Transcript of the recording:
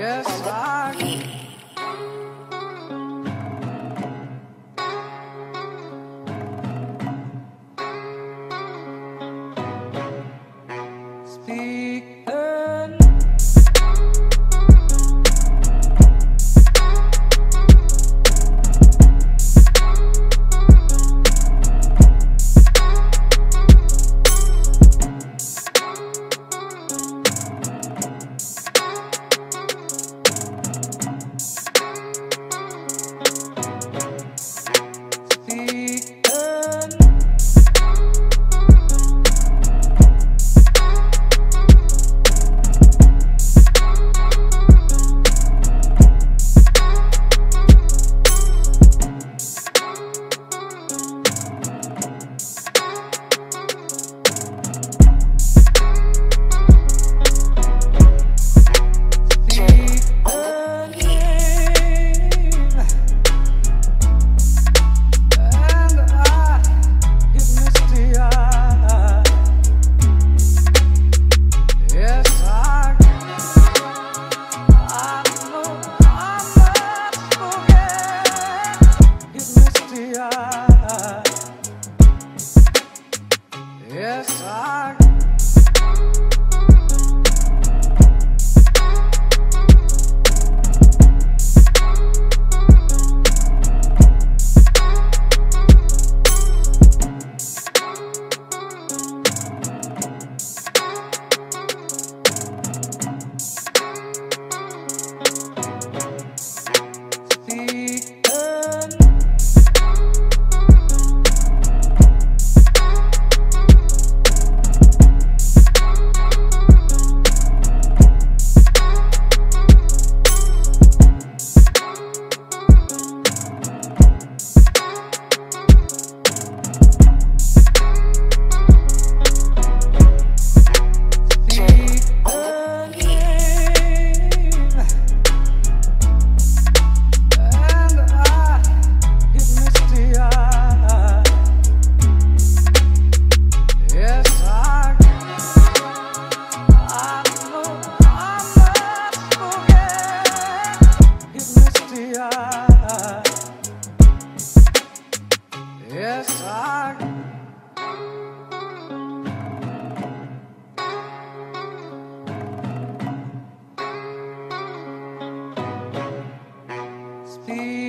Just rock. Speak be